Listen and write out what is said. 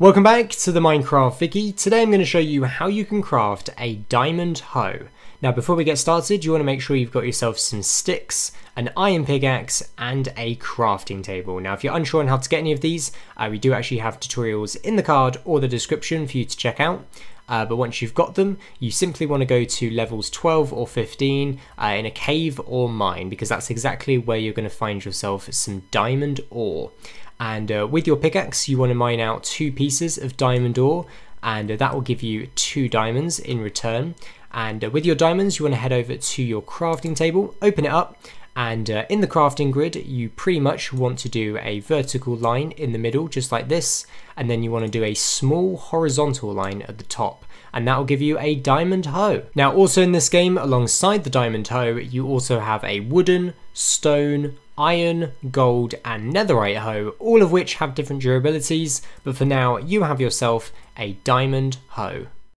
Welcome back to the Minecraft Viki. Today I'm going to show you how you can craft a diamond hoe. Now before we get started you want to make sure you've got yourself some sticks, an iron pickaxe and a crafting table. Now if you're unsure on how to get any of these, uh, we do actually have tutorials in the card or the description for you to check out. Uh, but once you've got them, you simply want to go to levels 12 or 15 uh, in a cave or mine because that's exactly where you're going to find yourself some diamond ore. And uh, with your pickaxe, you want to mine out two pieces of diamond ore, and uh, that will give you two diamonds in return. And uh, with your diamonds, you want to head over to your crafting table, open it up, and uh, in the crafting grid, you pretty much want to do a vertical line in the middle, just like this, and then you want to do a small horizontal line at the top and that will give you a diamond hoe. Now also in this game, alongside the diamond hoe, you also have a wooden, stone, iron, gold, and netherite hoe, all of which have different durabilities, but for now you have yourself a diamond hoe.